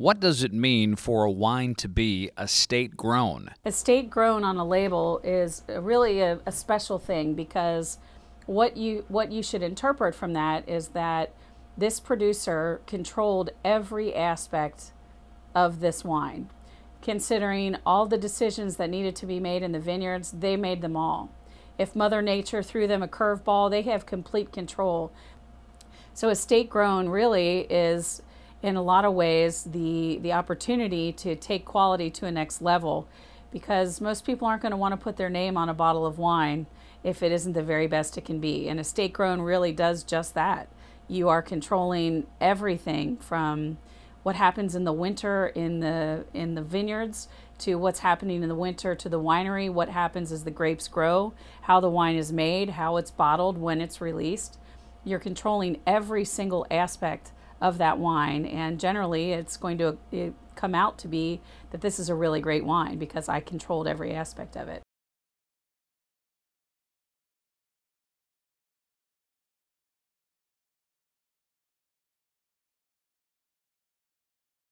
What does it mean for a wine to be estate grown? Estate grown on a label is really a, a special thing because what you what you should interpret from that is that this producer controlled every aspect of this wine. Considering all the decisions that needed to be made in the vineyards, they made them all. If Mother Nature threw them a curveball, they have complete control. So a estate grown really is in a lot of ways the the opportunity to take quality to a next level. Because most people aren't going to want to put their name on a bottle of wine if it isn't the very best it can be. And estate grown really does just that. You are controlling everything from what happens in the winter in the in the vineyards to what's happening in the winter to the winery what happens as the grapes grow how the wine is made how it's bottled when it's released. You're controlling every single aspect of that wine. And generally, it's going to come out to be that this is a really great wine because I controlled every aspect of it.